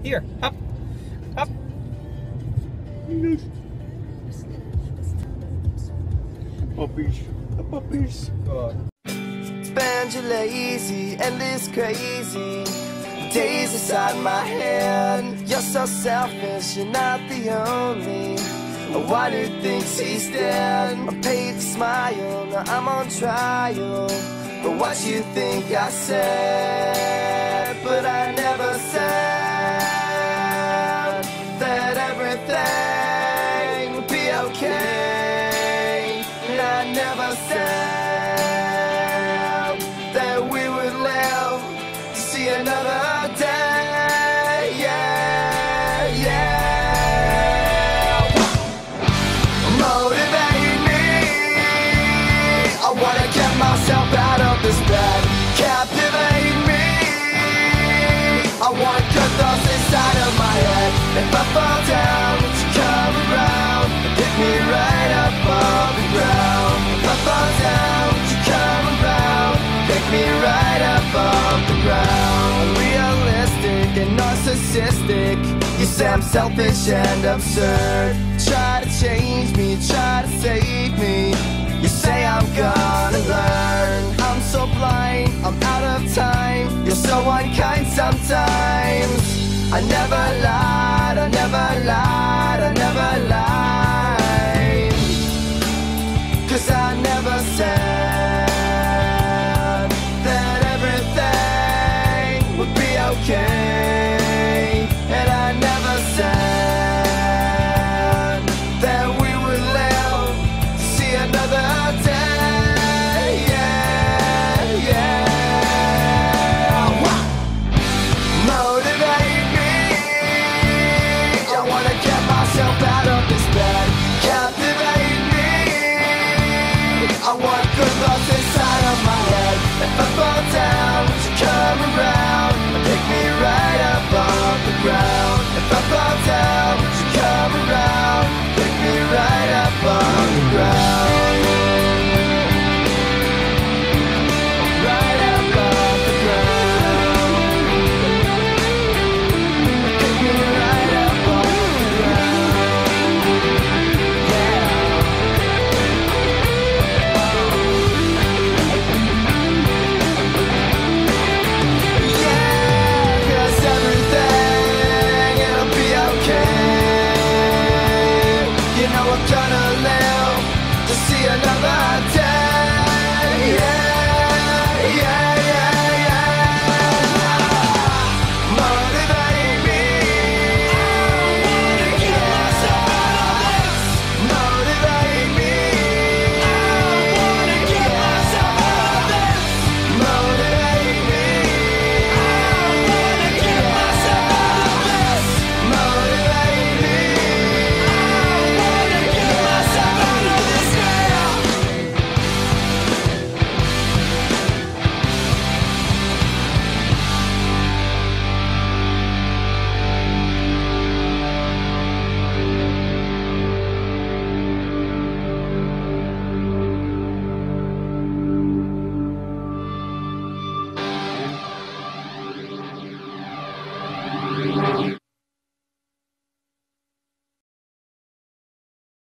Here, up, up. Puppies. Puppies. Good. Spend your lazy, and endless crazy days inside my head. You're so selfish, you're not the only one who thinks he's dead. I'm paid to smile, now I'm on trial. But what you think I said, but I never never said that we would live to see another day. narcissistic. You say I'm selfish and absurd. Try to change me, try to save me. You say I'm gonna learn. I'm so blind, I'm out of time. You're so unkind sometimes. I never lied, I never lied.